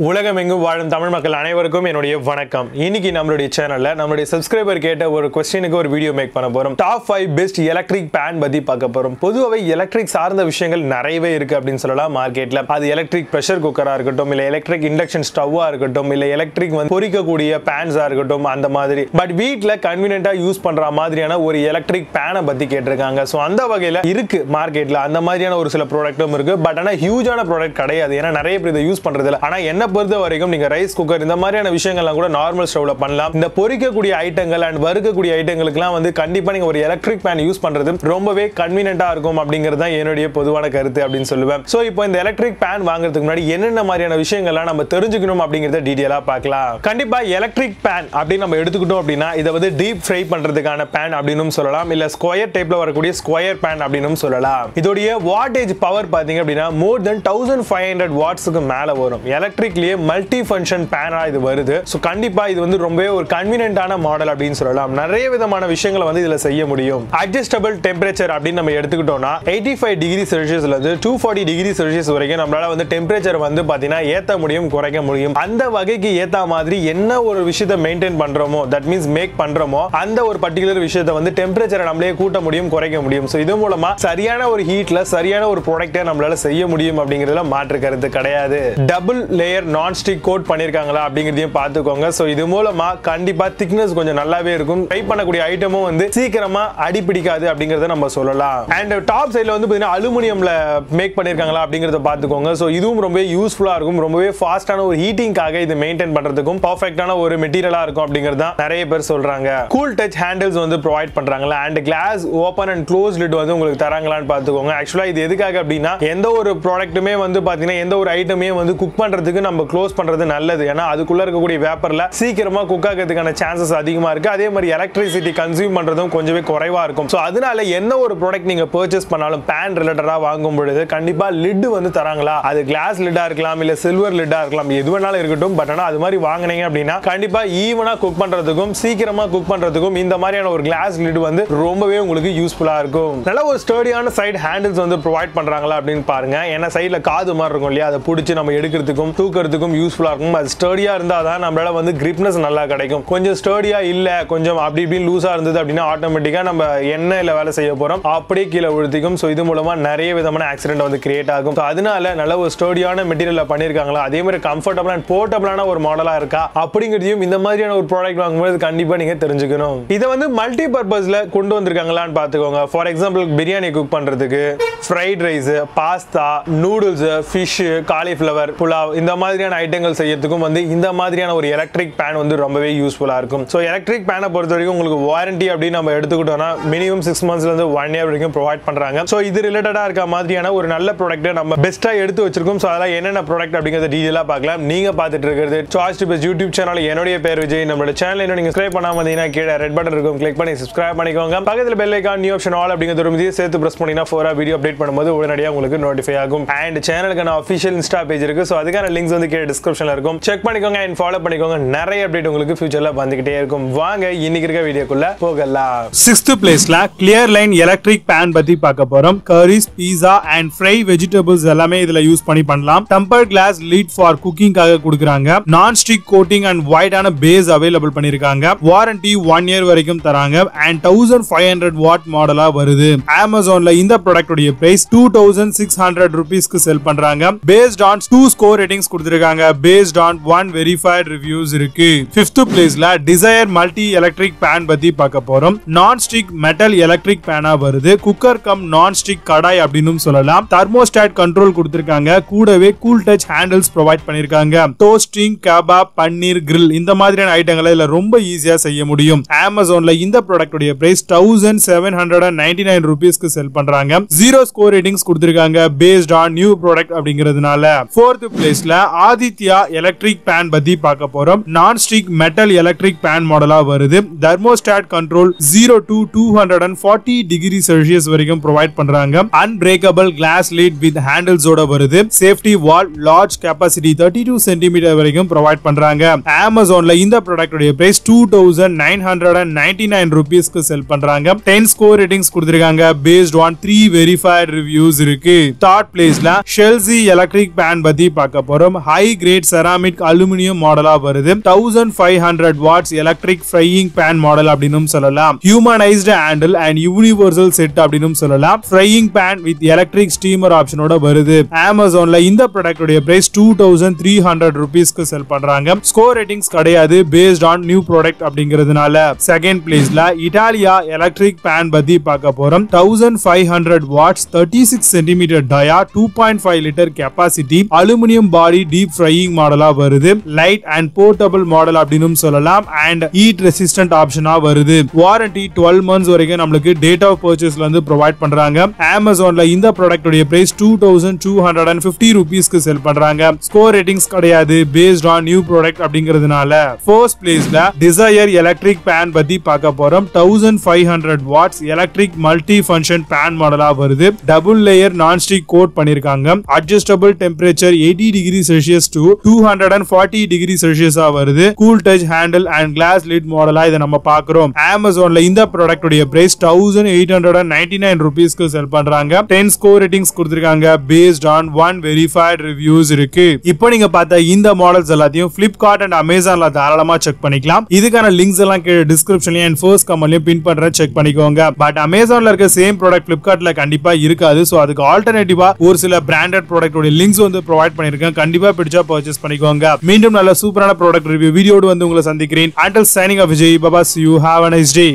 உலகமெங்கும் வாழும் தமிழ் மக்கள் அனைவருக்கும் என்னுடைய வணக்கம். இன்னைக்கு நம்மளுடைய சேனல்ல நம்மளுடைய சப்ஸ்கிரைபர் கேட்ட ஒரு கொஸ்டினுக்கு ஒரு வீடியோ மேக் பண்ண போறோம். Top five best electric pan பத்தி பார்க்க போறோம். பொதுவாகவே எலக்ட்ரிக் சார்ந்த விஷயங்கள் நிறையவே இருக்கு அப்படின்னு சொல்லலாம் மார்க்கெட்ல அது எலக்ட்ரிக் ப்ரெஷர் குக்கரா இருக்கட்டும் இல்ல எலக்ட்ரிக் இண்டக்ஷன் ஸ்டவ்வா இருக்கட்டும் இல்ல எலக்ட்ரிக் வந்து பொறிக்கக்கூடிய பேன்ஸா இருக்கட்டும் அந்த மாதிரி. பட் வீட்டில் கன்வீனியன்ட்டா யூஸ் பண்ற மாதிரியான ஒரு எலக்ட்ரிக் பேனை பத்தி கேட்டிருக்காங்க. ஸோ அந்த வகையில இருக்கு மார்க்கெட்ல அந்த மாதிரியான ஒரு சில ப்ராடக்ட்டும் இருக்கு. பட் ஆனா ஹியூஜான ப்ராடக்ட் கிடையாது. ஏன்னா நிறைய பேர் இதை யூஸ் பண்றது இல்லை ஆனா என்ன பொறுத்த வரைக்கும் நீங்க ரைஸ் குக்கர் இந்த மாதிரியான விஷயங்கள்லாம் கூட நார்மல் ஸ்டவ்ல பண்ணலாம். இந்த பொறிக்கக்கூடிய ஐட்டங்கள் அண்ட் வறுக்கக்கூடிய ஐட்டங்களுக்குலாம் வந்து கண்டிப்பா நீங்க ஒரு எலக்ட்ரிக் பேன் யூஸ் பண்றது ரொம்பவே கன்வீனியன்ட்டா இருக்கும் அப்படிங்கிறது தான் என்னுடைய பொதுவான கருத்து அப்படின்னு சொல்லுவேன். ஸோ இப்போ இந்த எலக்ட்ரிக் பேன் வாங்குறதுக்கு முன்னாடி என்னென்ன மாதிரியான விஷயங்கள்லாம் நம்ம தெரிஞ்சுக்கணும் அப்படிங்கறத டீட்டெயிலாக பார்க்கலாம். கண்டிப்பா எலக்ட்ரிக் பேன் அப்படின்னு நம்ம எடுத்துக்கிட்டோம் அப்படின்னா இதை வந்து டீப் ஃப்ரை பண்றதுக்கான பேன் அப்படின்னு சொல்லலாம். இல்ல ஸ்கொயர் டைப்ல வரக்கூடிய ஸ்கொயர் பேன் அப்படின்னு சொல்லலாம். இதோடைய வாட்டேஜ் பவர் பார்த்தீங்க அப்படின்னா more then thousand five hundred வாட்ஸுக்கு மேல வரும். எலக்ட்ரிக் எலக்ட்ரிக்லயே மல்டி ஃபங்க்ஷன் பேனா இது வருது. ஸோ கண்டிப்பாக இது வந்து ரொம்பவே ஒரு கன்வீனியன்டான மாடல் அப்படின்னு சொல்லலாம். நிறைய விதமான விஷயங்களை வந்து இதில் செய்ய முடியும். அட்ஜஸ்டபிள் டெம்பரேச்சர் அப்படின்னு நம்ம எடுத்துக்கிட்டோம்னா எயிட்டி ஃபைவ் டிகிரி செல்சியஸ்ல இருந்து டூ ஃபார்ட்டி டிகிரி செல்சியஸ் வரைக்கும் நம்மளால வந்து டெம்பரேச்சர் வந்து பாத்தீங்கன்னா ஏத்த முடியும் குறைக்க முடியும். அந்த வகைக்கு ஏற்ற மாதிரி என்ன ஒரு விஷயத்தை மெயின்டைன் பண்ணுறோமோ தட் மீன்ஸ் மேக் பண்ணுறோமோ அந்த ஒரு பர்டிகுலர் விஷயத்தை வந்து டெம்பரேச்சரை நம்மளே கூட்ட முடியும் குறைக்க முடியும். ஸோ இது மூலமா சரியான ஒரு ஹீட்ல சரியான ஒரு ப்ராடக்டை நம்மளால செய்ய முடியும் அப்படிங்கிறதுல மாற்று கருத்து கிடையாது. Double layer non stick coat பண்ணிருக்காங்களா அப்படிங்கிறதையும் பார்த்துக்கோங்க. ஸோ இது மூலமா கண்டிப்பா திக்னஸ் கொஞ்சம் நல்லாவே இருக்கும். ட்ரை பண்ணக்கூடிய ஐட்டமும் வந்து சீக்கிரமா அடிபிடிக்காது அப்படிங்கிறத அப்படிங்கறத நம்ம சொல்லலாம். அண்ட் டாப் சைடுல வந்து பாத்தீங்கன்னா அலுமினியம்ல மேக் பண்ணிருக்காங்களா அப்படிங்கறத பார்த்துக்கோங்க. ஸோ இதுவும் ரொம்பவே யூஸ்ஃபுல்லா இருக்கும். ரொம்பவே ஃபாஸ்ட்டான ஒரு ஹீட்டிங்காக இது மெயின்டைன் பண்றதுக்கும் பர்ஃபெக்டான ஒரு மெட்டீரியலா இருக்கும் அப்படிங்கிறது தான் நிறைய பேர் சொல்றாங்க. கூல் டச் ஹேண்டில்ஸ் வந்து ப்ரொவைட் பண்றாங்களா and glass open and close lid வந்து உங்களுக்கு தராங்களான்னு பார்த்துக்கோங்க. ஆக்சுவலா இது எதுக்காக அப்படின்னா எந்த ஒரு ப்ராடக்ட்டுமே வந்து பாத்தீங்கன்னா எந்த ஒரு ஐட்டமே வந்து குக் பண்றதுக்கு நம்ம க்ளோஸ் பண்றது நல்லது. ஏன்னா அதுக்குள்ளே இருக்கக்கூடிய பேப்பரில் சீக்கிரமா குக் ஆகிறதுக்கான சான்சஸ் அதிகமாக இருக்கு. அதே மாதிரி எலக்ட்ரிசிட்டி கன்சியூம் பண்றதும் கொஞ்சமே குறைவா இருக்கும். ஸோ அதனால என்ன ஒரு ப்ராடக்ட் நீங்கள் பர்ச்சேஸ் பண்ணாலும் பேன் ரிலேட்டடாக வாங்கும் பொழுது கண்டிப்பாக லிட்டு வந்து தராங்களா? அது கிளாஸ் லிட்டாக இருக்கலாம் இல்லை சில்வர் லிட்டாக இருக்கலாம் எது வேணாலும் இருக்கட்டும். பட் ஆனால் அது மாதிரி வாங்கினீங்க அப்படின்னா கண்டிப்பாக ஈவனாக குக் பண்ணுறதுக்கும் சீக்கிரமாக குக் பண்ணுறதுக்கும் இந்த மாதிரியான ஒரு கிளாஸ் லிட் வந்து ரொம்பவே உங்களுக்கு யூஸ்ஃபுல்லாக இருக்கும். நல்ல ஒரு ஸ்டர்டியான சைடு ஹேண்டில்ஸ் வந்து ப்ரொவைட் பண்ணுறாங்களா அப்படின்னு பாருங்க. ஏன்னா சைடில் காது மாதிரி இருக்கும் இல்லையா? அதை பிடிச்சி நம்ம எடுக்கிறதுக்கும் தூக்கிறதுக்கும் யூஸ்ஃபுல்லாக இருக்கும். அது ஸ்டடியாக இருந்தால் தான் நம்மளால் வந்து கிரிப்னஸ் நல்லா கிடைக்கும். கொஞ்சம் ஸ்டடியாக இல்லை கொஞ்சம் அப்படி இப்படி லூஸாக இருந்தது அப்படின்னா ஆட்டோமேட்டிக்காக நம்ம எண்ணெயில் வேலை செய்ய போகிறோம் அப்படியே கீழே விழுத்திக்கும். ஸோ இது மூலமாக நிறைய விதமான ஆக்சிடென்ட் வந்து கிரியேட் ஆகும். ஸோ அதனால நல்ல ஒரு ஸ்டடியான மெட்டீரியலில் பண்ணியிருக்காங்களா அதே மாதிரி கம்ஃபர்டபுள் அண்ட் போர்ட்டபுளான ஒரு மாடலாக இருக்கா? அப்படிங்கிறதையும் இந்த மாதிரியான ஒரு ப்ராடக்ட் வாங்கும்போது கண்டிப்பாக நீங்கள் தெரிஞ்சுக்கணும். இதை வந்து மல்டி பர்பஸில் கொண்டு வந்திருக்காங்களான்னு பார்த்துக்கோங்க. ஃபார் எக்ஸாம்பிள் பிரியாணி குக் பண்ணுறதுக்கு fried rice pasta noodles fish cauliflower pulao இந்த மாதிரி மாதிரியான ஐட்டங்கள் செய்யறதுக்கும் வந்து இந்த மாதிரியான ஒரு எலக்ட்ரிக் பேன் வந்து ரொம்பவே யூஸ்ஃபுல்லா இருக்கும். ஸோ எலக்ட்ரிக் பேனை பொறுத்த வரைக்கும் உங்களுக்கு வாரண்டி அப்படின்னு நம்ம எடுத்துக்கிட்டோம்னா மினிமம் சிக்ஸ் மந்த்ஸ்ல இருந்து ஒன் இயர் வரைக்கும் ப்ரொவைட் பண்றாங்க. ஸோ இது ரிலேட்டடா இருக்க மாதிரியான ஒரு நல்ல ப்ராடக்ட்டை நம்ம பெஸ்ட்டா எடுத்து வச்சிருக்கோம். ஸோ அதெல்லாம் என்னென்ன ப்ராடக்ட் அப்படிங்கிறத டீட்டெயிலாக பார்க்கலாம். நீங்க பார்த்துட்டு இருக்கிறது choice to best YouTube channel என்னுடைய பேர் விஜய். நம்மளோட சேனல் இன்னும் நீங்க சப்ஸ்கிரைப் பண்ணாம வந்தீங்கன்னா கீழே ரெட் பட்டன் இருக்கும். கிளிக் பண்ணி சப்ஸ்கிரைப் பண்ணிக்கோங்க. பக்கத்தில் bell icon new option all அப்படிங்கிறது ஒரு மீதியை சேர்த்து பிரஸ் பண்ணினா ஃபோரா வீடியோ அப்டேட் பண்ணும்போது உடனடியாக உங்களுக்கு நோட்டிஃபை ஆகும். அண்ட் சேனலுக்கான அஃபிஷியல் இன்ஸ்டா பேஜ் இருக்கு. ஸோ அதுக்கான லிங்க்ஸ் வந்து கீழே டிஸ்கிரிப்ஷனில் இருக்கும். செக் பண்ணிக்கோங்க அண்ட் ஃபாலோ பண்ணிக்கோங்க. நிறைய அப்டேட் உங்களுக்கு ஃபியூச்சரில் வந்துகிட்டே இருக்கும். வாங்க இன்னைக்கு இருக்க வீடியோக்குள்ள போகலாம். சிக்ஸ்த் பிளேஸ்ல கிளியர் லைன் எலக்ட்ரிக் பேன் பத்தி பார்க்க போறோம். Curries pizza and fry vegetables எல்லாமே இதுல யூஸ் பண்ணி பண்ணலாம். டெம்பர் கிளாஸ் லீட் ஃபார் குக்கிங்காக கொடுக்குறாங்க. நான் ஸ்டிக் கோட்டிங் அண்ட் ஒயிட்டான பேஸ் அவைலபிள் பண்ணிருக்காங்க. வாரண்டி ஒன் இயர் வரைக்கும் தராங்க. And thousand five hundred watt மாடலா வருது. அமேசான்ல இந்த ப்ராடக்ட் உடைய price two thousand six hundred ருபீஸ்க்கு செல் பண்றாங்க. Based on two score ratings கொடுத்திருக்காங்க based on one verified reviews இருக்கு. பிப்த் பிளேஸ்ல டிசையர் மல்டி எலக்ட்ரிக் பேன் பத்தி பார்க்க போறோம். Non stick metal electric pan வருது. Cooker cum non stick kadai அப்படின்னு சொல்லலாம். தர்மோஸ்டாட் கண்ட்ரோல் கொடுத்திருக்காங்க. கூடவே கூல் டச் ஹேண்டில்ஸ் ப்ரொவைட் பண்ணிருக்காங்க. டோஸ்டிங் கபாப் பன்னீர் கிரில் இந்த மாதிரியான ஐட்டங்களை இதுல ரொம்ப ஈஸியா செய்ய முடியும். அமேசான்ல இந்த product price thousand seven hundred and ninety nine ருபீஸ்க்கு செல் பண்றாங்க. ஜீரோ ஸ்கோர் ரேட்டிங்ஸ் கொடுத்திருக்காங்க. பேஸ்ட் ஆன் நியூ ப்ராடக்ட் அப்படிங்கிறதுனால. ஃபோர்த் பிளேஸ்ல ஆதித்யா எலக்ட்ரிக் பேன் பத்தி பார்க்க போறோம். Non stick metal electric pan மாடலா வருது. Thermostat control zero to two hundred and forty degree Celsius வரைக்கும் ப்ரொவைட் பண்றாங்க. அன்பிரேக்கபிள் கிளாஸ் லீட் வித் ஹேண்டில்ஸோட வருது. Safety valve large capacity thirty two centimetre வரைக்கும் ப்ரொவைட் பண்றாங்க. அமேசான்ல இந்த ப்ராடக்டோட price two thousand nine hundred and ninety nine ருபீஸ்க்கு செல் பண்றாங்க. டென் ஸ்கோர் ரேட்டிங்ஸ் கொடுத்துருக்காங்க. Based on three verified reviews இருக்கு. தேர்ட் பிளேஸ்ல ஷெல்சி எலக்ட்ரிக் பேன் பத்தி பார்க்க போறோம். ஹை கிரேட் செராமிக் அலுமினியம் மாடலா வருது. Thousand five hundred watts electric frying pan model அப்படின்னு சொல்லலாம். Humanised handle and universal set அப்படின்னு சொல்லலாம். Frying pan with electric steamer ஆப்ஷனோட வருது. அமேசான்ல இந்த ப்ராடக்டோட price two thousand three hundred ருபீஸ்க்கு செல் பண்றாங்க. ஸ்கோர் ரேட்டிங்ஸ் கிடையாது. பேஸ்ட் ஆன் நியூ ப்ராடக்ட் அப்படிங்கிறதுனால. செகண்ட் பிளேஸ்ல இட்டாலியா எலக்ட்ரிக் பேன் பத்தி பார்க்க போறோம். Thousand five hundred watts thirty six centimetre dia two point five litre capacity aluminium body deep frying மாடலா வருது. லைட் அண்ட் போர்ட்டபிள் மாடல் அப்படின்னு சொல்லலாம். அண்ட் ஹீட் ரெசிஸ்டன்ட் ஆப்ஷனா வருது. வாரண்டி டுவெல் மந்த்ஸ் வரைக்கும் நம்மளுக்கு டேட் ஆஃப் பர்ச்சேஸ்ல இருந்து ப்ரொவைட் பண்றாங்க. அமேசான்ல இந்த ப்ராடக்டோட price two thousand two hundred and fifty ருபீஸ்க்கு செல் பண்றாங்க. ஸ்கோர் ரேட்டிங்ஸ் கிடையாது. பேஸ்ட் ஆன் நியூ ப்ராடக்ட் அப்படிங்கிறதுனால. ஃபர்ஸ்ட் பிளேஸ்ல டிசையர் எலக்ட்ரிக் பேன் பத்தி பார்க்க போறோம். Thousand five hundred watts electric multi function pan மாடலா வருது. Double layer non stick coat பண்ணிருக்காங்க adjustable temperature eighty degree Celsius to two hundred and forty degree செல்சியஸா வருது. Cool touch handle and glass lid மாடலா இதை நம்ம பாக்குறோம் அமேசான்ல இந்த ப்ராடக்ட் உடைய price thousand eight hundred and ninety nine ருபீஸ்க்கு செல் பண்றாங்க. டென் ஸ்கோர் ரேட்டிங்ஸ் கொடுத்துருக்காங்க. Based on one verified reviews இருக்கு. இப்போ நீங்க பார்த்த இந்த மாடல்ஸ் எல்லாத்தையும் பிளிப்கார்ட் அண்ட் அமேசான்ல தாராளமா செக் பண்ணிக்கலாம். இதுக்கான லிங்க்ஸ் எல்லாம் கீழே டிஸ்கிரிப்ஷன்லயும் அண்ட் ஃபர்ஸ்ட் கமெண்ட்லயும் பின் பண்றேன். செக் பண்ணிக்கோங்க. பட் அமேசான்ல இருக்க சேம் ப்ராடக்ட் பிளிப்கார்ட்ல கண்டிப்பா இருக்காது. சோ அதுக்கு ஆல்டர்னேட்டிவா ஒரு சில பிராண்டட் ப்ராடக்டோட லிங்க்ஸ் வந்து ப்ரொவைட் பண்ணிருக்கேன் கண்டிப்பா பிடிச்சா பர்ச்சேஸ் பண்ணிக்கோங்க. மீண்டும் நல்ல சூப்பரான ப்ராடக்ட் ரிவ்யூ வீடியோடு வந்து உங்களை சந்திக்கிறேன். Until signing off Vijay Baba you have a nice day